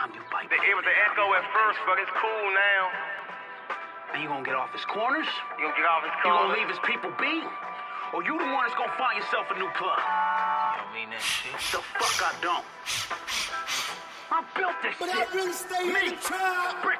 time you bite. It was the echo at first, but it's cool now. And you gonna get off his corners? You gonna get off his corners? You gonna leave his people be? Or you the one that's gonna find yourself a new club? You don't mean that shit. The fuck I don't. I built this But shit. I really stay Me. in the trap. Brick